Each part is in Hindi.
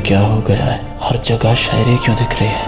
ये क्या हो गया है? हर जगह शायरी क्यों दिख रही है?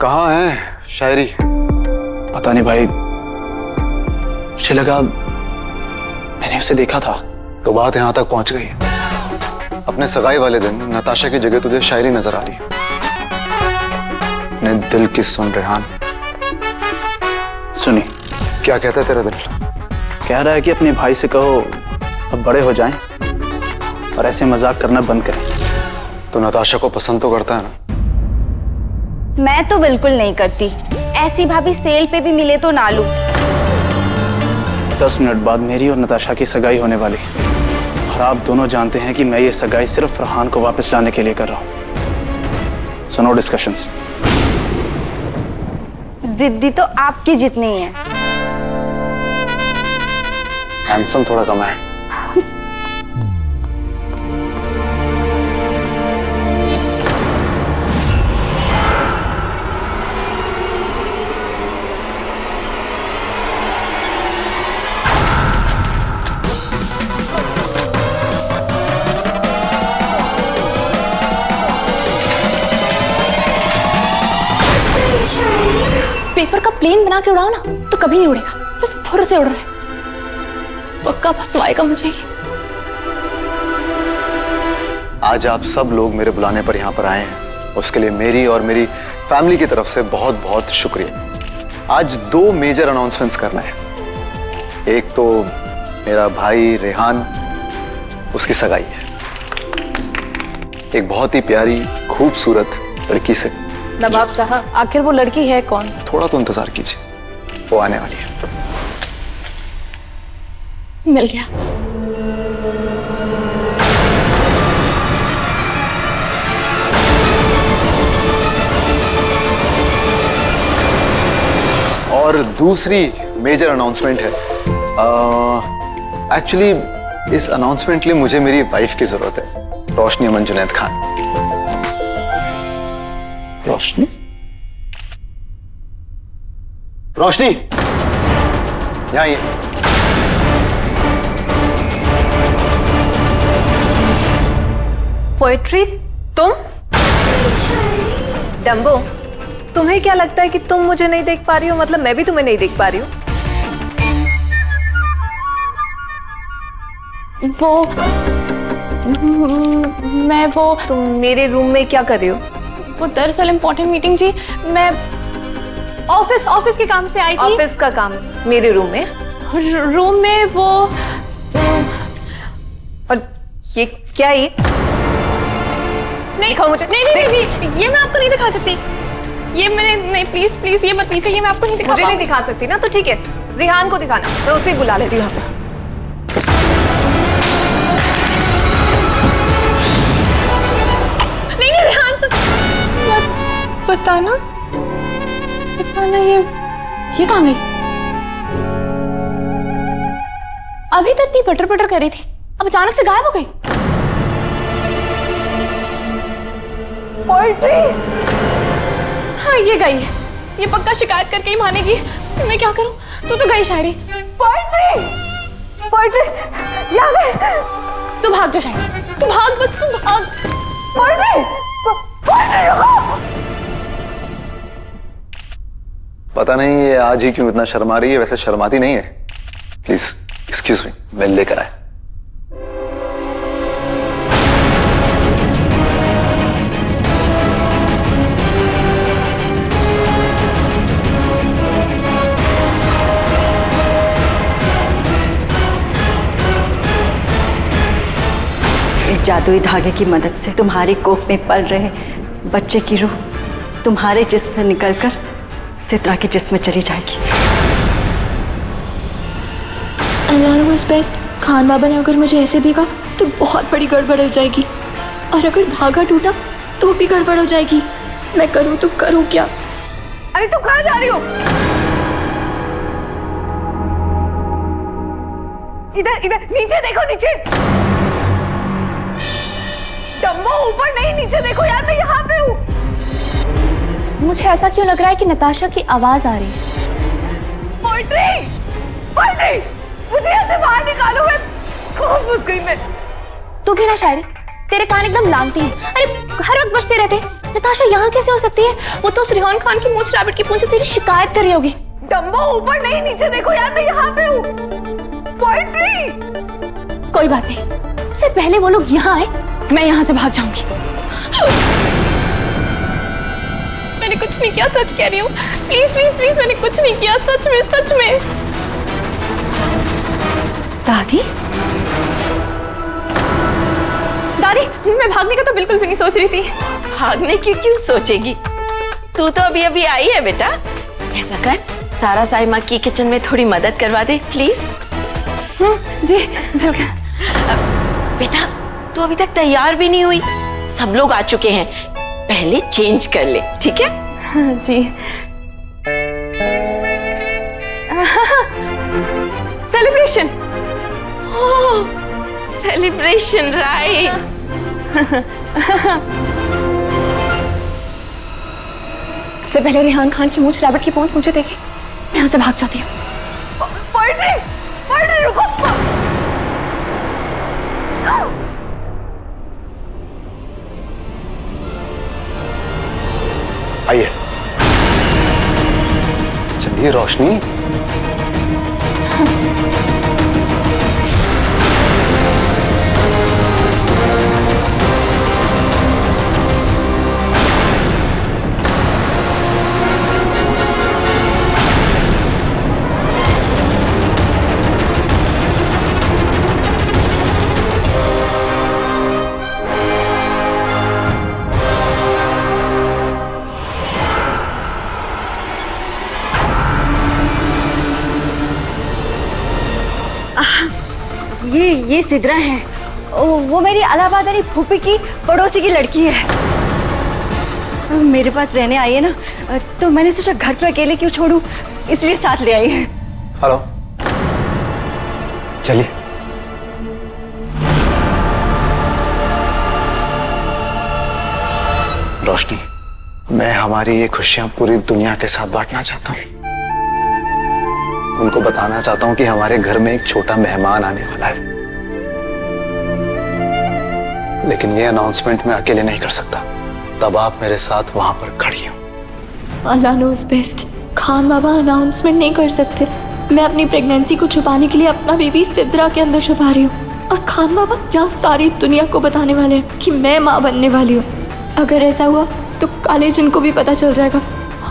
कहा है शायरी? पता नहीं भाई। मुझे लगा मैंने उसे देखा था। तो बात यहाँ तक पहुँच गई। अपने सगाई वाले दिन नताशा की जगह तुझे शायरी नज़र आ रही दिल की सुन, रेहान। सुनी। क्या कहता है तेरा दिल? कह रहा है कि अपने भाई से कहो अब बड़े हो जाएँ और ऐसे मज़ाक करना बंद करें। तो नताशा को पसंद तो करता है ना? मैं तो बिल्कुल नहीं करती। ऐसी भाभी सेल पे भी मिले तो ना लूँ। दस मिनट बाद मेरी और नताशा की सगाई होने वाली है। और आप दोनों जानते हैं कि मैं ये सगाई सिर्फ़ फरहान को वापस लाने के लिए कर रहा हूँ। सुनो डिस्कशंस जिद्दी तो आपकी जितनी है। हैंडसम थोड़ा कम है। पेपर का प्लेन बना के उड़ाओ ना तो कभी नहीं उड़ेगा। बस फुर से उड़ रहा है। पक्का फंसवाएगा मुझे आज आप सब लोग मेरे बुलाने पर यहाँ पर आए हैं। उसके लिए मेरी और मेरी फैमिली की तरफ़ से बहुत बहुत शुक्रिया। आज दो मेजर अनाउंसमेंट्स करना है। एक तो मेरा भाई रेहान उसकी सगाई है। एक बहुत ही प्यारी खूबसूरत लड़की से। नवाब साहब आखिर वो लड़की है कौन? थोड़ा तो इंतज़ार कीजिए। वो आने वाली है। मिल गया। और दूसरी मेजर अनाउंसमेंट है। एक्चुअली uh, इस अनाउंसमेंट के लिए मुझे मेरी वाइफ की ज़रूरत है रोशनी अमन जुनेद खान। रोशनी? रोशनी! यहाँ ये पोएट्री तुम? डम्बो तुम्हें क्या लगता है कि तुम मुझे नहीं देख पा रही हो? मतलब मैं भी तुम्हें नहीं देख पा रही हूँ। वो मैं वो तुम मेरे रूम में क्या कर रही हो? वो दरअसल इम्पोर्टेंट मीटिंग जी मैं ऑफ़िस ऑफ़िस के काम से आई थी। ऑफ़िस का काम मेरे रूम में? रूम में वो तो और ये क्या ये नहीं दिखाओ मुझे। नहीं नहीं नहीं, ये मैं आपको नहीं दिखा सकती। ये मैंने नहीं प्लीज़ प्लीज़ ये मत लीजिए ये मैं आपको नहीं दिखा मुझे नहीं दिखा सकती ना तो ठीक है रिहान को दिखाना मैं उसे बुला लेती हूँ यहाँ नहीं नहीं रेहान से मत बताना बताना ये ये कहाँ गई? अभी तो इतनी पटर पटर कर रही थी अब अचानक से गायब हो गई। पोएट्री हाँ ये गई है। ये पक्का शिकायत करके ही मानेगी। मैं क्या करूँ? तू तो गई शायरी। पोएट्री पोएट्री यहाँ गई तू भाग जा शायरी। तू भाग बस तू भाग। पोएट्री पता नहीं ये आज ही क्यों इतना शर्मा रही है? वैसे शर्माती नहीं है। प्लीज़ एक्सक्यूज मी मैं लेकर आया। जादुई धागे की मदद से तुम्हारी कोख में पल रहे बच्चे की रूह तुम्हारे जिस्म में निकलकर सित्रा के जिस्म में चली जाएगी। अल्लाह इज़ बेस्ट खान बाबा ने अगर मुझे ऐसे देखा तो बहुत बड़ी गड़बड़ हो जाएगी। और अगर धागा टूटा तो भी गड़बड़ हो जाएगी। मैं करूँ तो करूँ क्या? अरे तू कहाँ जा रही हो? इधर इधर नीचे देखो नीचे। डम्बो ऊपर नहीं नीचे देखो यार मैं यहाँ पे हूँ। मुझे ऐसा क्यों लग रहा है कि नताशा की आवाज़ आ रही है? पोएट्री पोएट्री मुझे से बाहर निकालो मैं कहाँ फंस गई मैं। तू भी ना शायरी तेरे कान एकदम लानती है। अरे हर वक्त बजते रहते नताशा यहाँ कैसे हो सकती है? वो तो उस रिहान खान की मूछ रैबिट की पूंछ तेरी शिकायत कर रही होगी। डम्बो ऊपर नहीं नीचे देखो यार मैं यहाँ पे हूँ। पोएट्री कोई बात नहीं इससे पहले वो लोग यहाँ आए। मैं यहाँ से भाग जाऊँगी। मैंने कुछ नहीं किया सच कह रही हूँ। प्लीज़ प्लीज़ प्लीज़ मैंने कुछ नहीं किया सच में सच में। दादी? दादी मैं भागने का तो बिल्कुल भी नहीं सोच रही थी। भागने की क्यों सोचेगी? तू तो अभी अभी आई है बेटा। ऐसा कर सारा साइमा की किचन में थोड़ी मदद करवा दे प्लीज़। हम्म, जी बिल्कुल। बेटा तू अभी तक तैयार भी नहीं हुई। सब लोग आ चुके हैं। पहले चेंज कर ले ठीक है? हाँ, जी। सेलिब्रेशन सेलिब्रेशन राइट इससे पहले रेहान खान की मूछ रैबिट की पहुँच मुझे देखे। मैं यहाँ से भाग जाती हूँ। आइए। चलिए रोशनी। सिद्रा है। वो मेरी अलाहाबाद वाली फूफी की पड़ोसी की लड़की है। मेरे पास रहने आई है ना तो मैंने सोचा घर पे अकेले क्यों छोड़ूं? इसलिए साथ ले आई है। हेलो। चलिए। रोशनी, मैं हमारी ये खुशियाँ पूरी दुनिया के साथ बांटना चाहता हूँ। उनको बताना चाहता हूँ कि हमारे घर में एक छोटा मेहमान आने वाला है। लेकिन ये अनाउंसमेंट मैं अकेले नहीं कर सकता। तब आप मेरे साथ वहाँ पर खड़ी हो। Allah knows best Khan Baba announcement नहीं कर सकते। मैं अपनी प्रेगनेंसी को छुपाने के लिए अपना बेबी सिद्रा के अंदर छुपा रही हूँ। और खान बाबा यहाँ सारी दुनिया को बताने वाले हैं कि मैं माँ बनने वाली हूँ। अगर ऐसा हुआ तो काले जिन को भी पता चल जाएगा।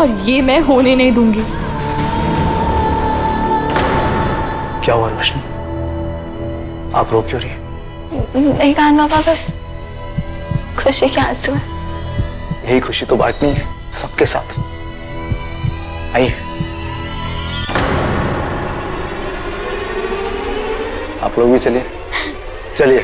और ये मैं होने नहीं दूँगी। क्या हुआ रोशनी? आप रो क्यों रही हैं? नहीं खान बाबा बस खुशी के आँसू हैं। यही खुशी तो बांटनी है सबके साथ। आइए। आप लोग भी चलिए। चलिए।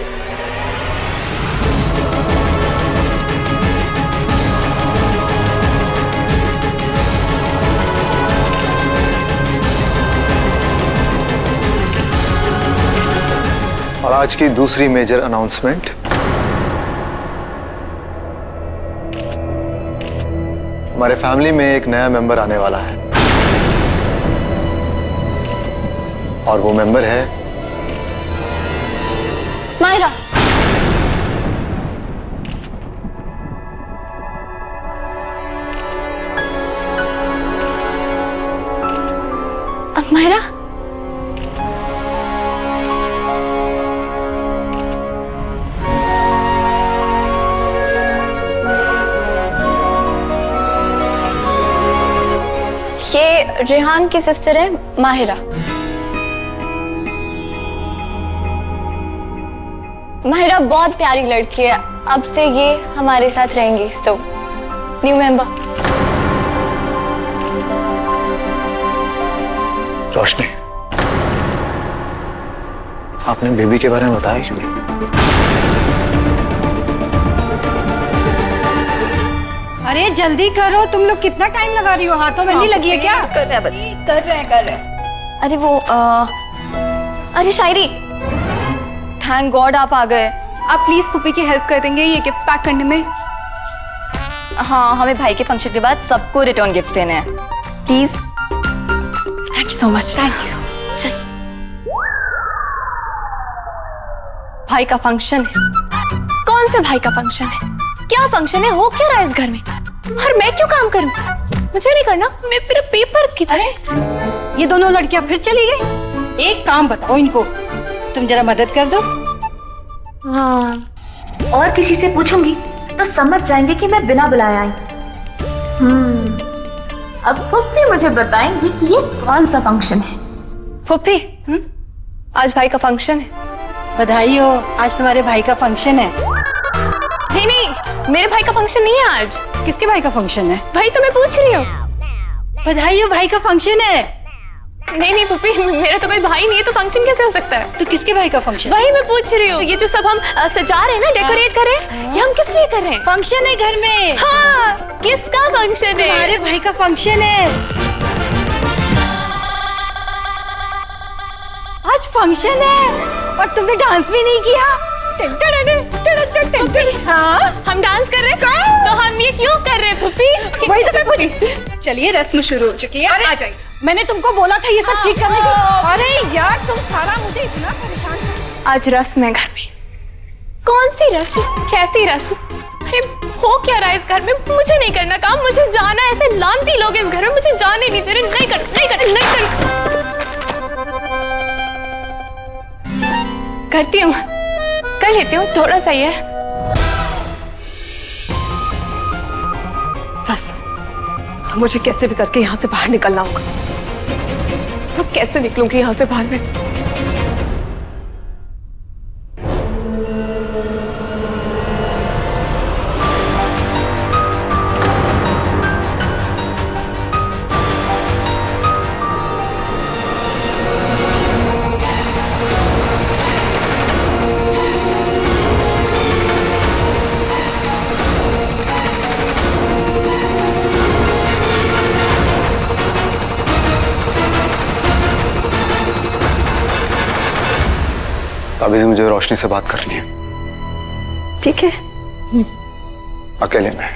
और आज की दूसरी मेजर अनाउंसमेंट हमारे फैमिली में एक नया मेंबर आने वाला है। और वो मेंबर है मायरा। अब मायरा रेहान की सिस्टर है माहिरा। माहिरा बहुत प्यारी लड़की है। अब से ये हमारे साथ रहेंगी। सो न्यू मेंबर रोशनी, आपने बेबी के बारे में बताया क्यों? अरे जल्दी करो तुम लोग कितना टाइम लगा रही हो? हाथों में नहीं लगी है क्या? कर रहे हैं बस। कर रहे हैं कर रहे हैं। अरे वो अ, अरे शायरी। थैंक गॉड आप आ गए। आप प्लीज़ पुप्पी की हेल्प कर देंगे ये गिफ्ट्स पैक करने में। हाँ हमें भाई के फ़ंक्शन के बाद सबको रिटर्न गिफ्ट्स देने हैं। Please thank you so much thank you भाई का फ़ंक्शन है। कौन से भाई का फ़ंक्शन है? क्या फ़ंक्शन है? हो क्या रहा है इस घर में? और मैं क्यों काम करूँ? मुझे नहीं करना। मैं मेरा पेपर किधर है? ये दोनों लड़कियाँ फिर चली गई। एक काम बताओ इनको। तुम जरा मदद कर दो। हाँ। और किसी से पूछूँगी तो समझ जाएँगे कि मैं बिना बुलाया आई। हम्म। अब पप्पी मुझे बताएँगी कि ये कौन सा फ़ंक्शन है। फुप्पी आज भाई का फ़ंक्शन है। बधाई हो आज तुम्हारे भाई का फ़ंक्शन है। नहीं नहीं मेरे भाई का फ़ंक्शन नहीं है आज। किसके भाई का फ़ंक्शन है? भाई तो मैं पूछ रही हूँ। बधाई हो भाई का फ़ंक्शन है। नहीं नहीं पुप्पी मेरा तो कोई भाई नहीं है तो फ़ंक्शन कैसे हो सकता है? तो किसके भाई का फ़ंक्शन वही मैं पूछ रही हूँ। ये जो सब हम सजा रहे हैं ना डेकोरेट कर रहे हैं ये हम किस लिए कर रहे हैं? फ़ंक्शन है घर में। हाँ किसका फ़ंक्शन है? तुम्हारे भाई का फ़ंक्शन है। आज फ़ंक्शन है और तुमने डांस भी नहीं किया। हाँ हम डांस कर रहे हैं। तो हम ये क्यों कर रहे हैं वही तो मैं बोली। चलिए रस्म शुरू हो चुकी है। आ जाइए। मैंने तुमको बोला था ये सब ठीक करने की अरे यार तुम सारा मुझे इतना परेशान आज रस्म है घर में कौन सी रस्म? कैसी रस्म? अरे हो क्या रहा है इस घर में? मुझे नहीं करना काम। मुझे जाना ऐसे लानती लोग इस घर में। मुझे जाने नहीं दे रहे। नहीं कर नहीं कर नहीं कर करती हूँ। कर लेती हूँ थोड़ा सा ही है बस मुझे कैसे भी करके यहाँ से बाहर निकलना होगा मैं कैसे निकलूँगी यहाँ से बाहर में अभी से मुझे रोशनी से बात करनी है। ठीक है। अकेले में।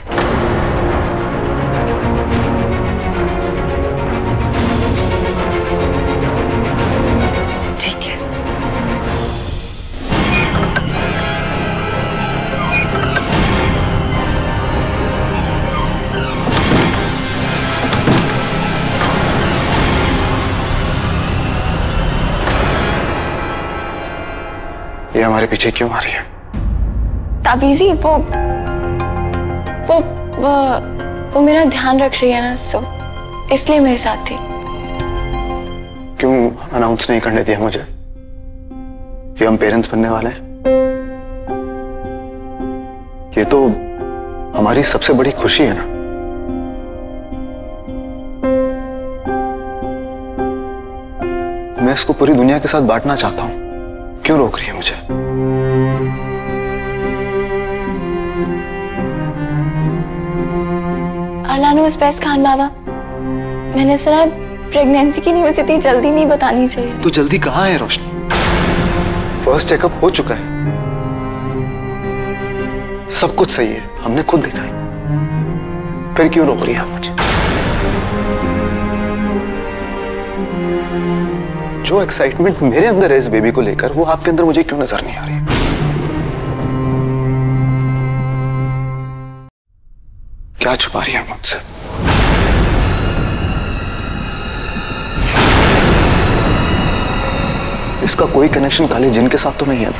हमारे पीछे क्यों आ रही है? ताबीजी वो वो वो वो मेरा ध्यान रख रही है ना सो इसलिए मेरे साथ थी। क्यों अनाउंस नहीं करने दिया मुझे? कि हम पेरेंट्स बनने वाले हैं? ये तो हमारी सबसे बड़ी खुशी है ना। मैं इसको पूरी दुनिया के साथ बांटना चाहता हूँ। क्यों रोक रही है मुझे? Knows खान बाबा मैंने सुना प्रेगनेंसी की न्यूज़ इतनी जल्दी नहीं बतानी चाहिए। तो जल्दी कहाँ है, रोशनी? फ़र्स्ट चेकअप हो चुका है। सब कुछ सही है। हमने खुद देखा है। फिर क्यों रोक रही है मुझे? जो एक्साइटमेंट मेरे अंदर है इस बेबी को लेकर, वो आपके अंदर मुझे क्यों नज़र नहीं आ रही क्या छुपा रही है मुझसे? इसका कोई कनेक्शन काले जिन के साथ तो नहीं है।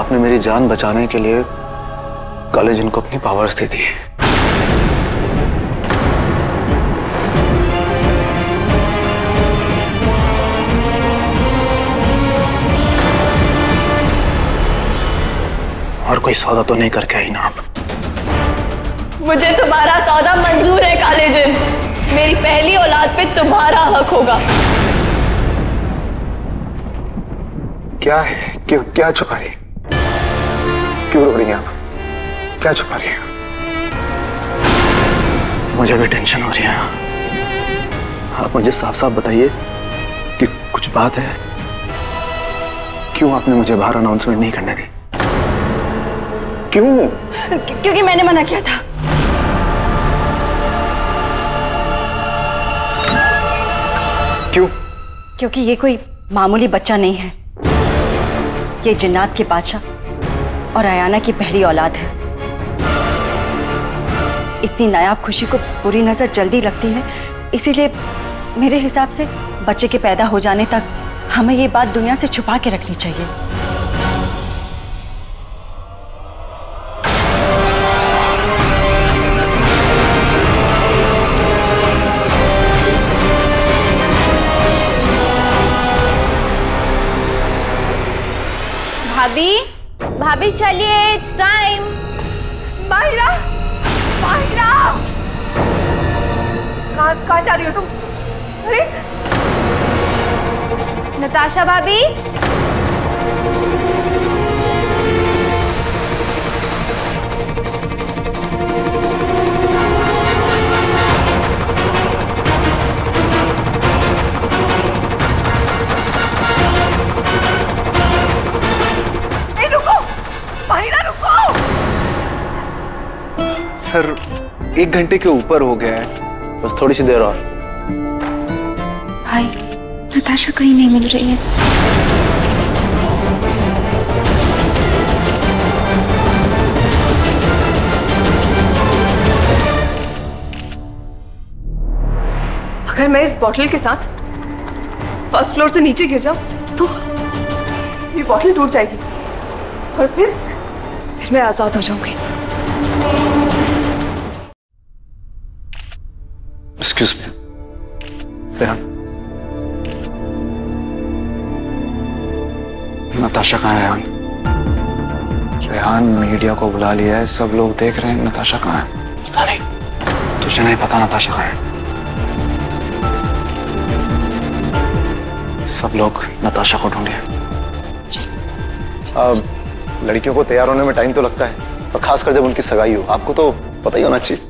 आपने मेरी जान बचाने के लिए काले जिन को अपनी पावर्स दे दी और कोई सौदा तो नहीं करके आई ना आप। मुझे तुम्हारा सौदा मंजूर है काले जिन। मेरी पहली औलाद पे तुम्हारा हक होगा। क्या है? क्यों क्या छुपा रही? क्यों रो रही हैं आप? क्या छुपा रही है? मुझे भी टेंशन हो रही है। आप मुझे साफ़ साफ़ बताइए कि कुछ बात है। क्यों आपने मुझे बाहर अनाउंसमेंट नहीं करने दी? क्यों क्यों- क्योंकि मैंने मना किया था। क्योंकि ये कोई मामूली बच्चा नहीं है। ये जिन्नात के बादशाह और अयाना की पहली औलाद है। इतनी नायाब खुशी को बुरी नज़र जल्दी लगती है, इसीलिए मेरे हिसाब से बच्चे के पैदा हो जाने तक हमें ये बात दुनिया से छुपा के रखनी चाहिए। भाभी? भाभी चलिए इट्स टाइम मायरा मायरा कहाँ कहाँ जा रही हो तुम? अरे! नताशा भाभी? सर एक घंटे के ऊपर हो गया है। बस थोड़ी सी देर और। भाई नताशा कहीं नहीं मिल रही है। अगर मैं इस बॉटल के साथ फ़र्स्ट फ्लोर से नीचे गिर जाऊँ तो ये बॉटल टूट जाएगी। और फिर फिर मैं आज़ाद हो जाऊँगी। एक्सक्यूज मी रेहान नताशा कहाँ है रेहान रेहान मीडिया को बुला लिया है सब लोग देख रहे हैं नताशा कहाँ है। पता नहीं। तुझे नहीं पता नताशा कहाँ है। सब लोग नताशा को ढूंढे अब लड़कियों को तैयार होने में टाइम तो लगता है और खासकर जब उनकी सगाई हो आपको तो पता ही होना चाहिए।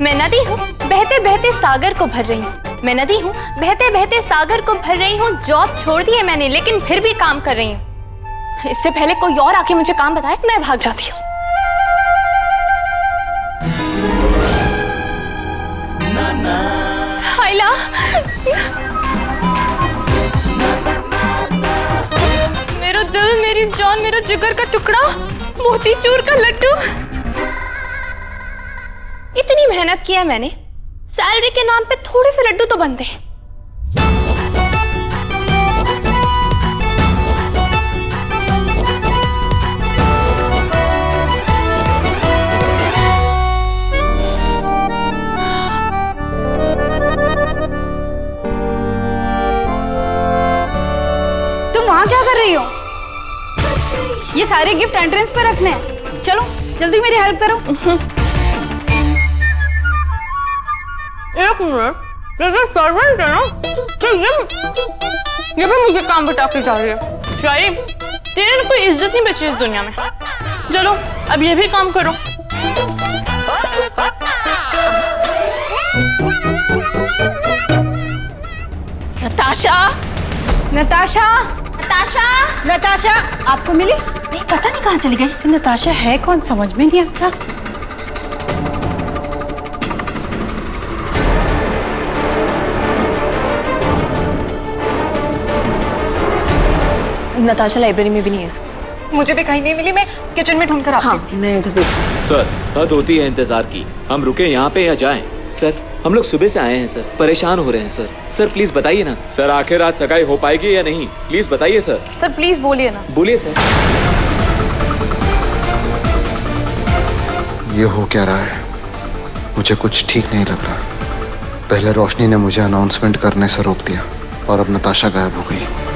मैं नदी हूँ बहते बहते सागर को भर रही हूँ। मैं नदी हूँ बहते बहते सागर को भर रही हूँ जॉब छोड़ दी है मैंने लेकिन फिर भी काम कर रही हूँ। इससे पहले कोई और आके मुझे काम बताए मैं भाग जाती हूँ। हाइला मेरा दिल मेरी जान मेरा जिगर का टुकड़ा मोतीचूर का लड्डू। इतनी मेहनत की है मैंने। सैलरी के नाम पे थोड़े से लड्डू तो बनते हैं। तुम वहाँ क्या कर रही हो? ये सारे गिफ्ट एंट्रेंस पे रखने हैं। चलो, जल्दी मेरी हेल्प करो। एक मिनट ये जो सर्वेंट है ना तो ये ये भी मुझे काम बता के जा रही है। शायरी तेरे ना कोई इज़्ज़त नहीं बची इस दुनिया में। चलो अब ये भी काम करो। नताशा। नताशा। नताशा। नताशा आपको मिली? नहीं पता नहीं कहाँ चली गई। नताशा है कौन? समझ में नहीं आता। नताशा लाइब्रेरी में भी नहीं है। मुझे भी कहीं नहीं मिली मैं किचन में ढूंढ कर आती हूँ मैं उधर देख सर हद होती है इंतज़ार की। हम रुके यहाँ पे या जाएँ? सर हम लोग सुबह से आए हैं सर। परेशान हो रहे हैं सर। सर प्लीज़ बताइए ना। सर आखिर रात सगाई हो पाएगी या नहीं? प्लीज़ बताइए सर। सर प्लीज़ बोलिए ना। बोलिए सर। ये हो क्या रहा है? मुझे कुछ ठीक नहीं लग रहा। पहले रोशनी ने मुझे अनाउंसमेंट करने से रोक दिया और अब नताशा गायब हो गई।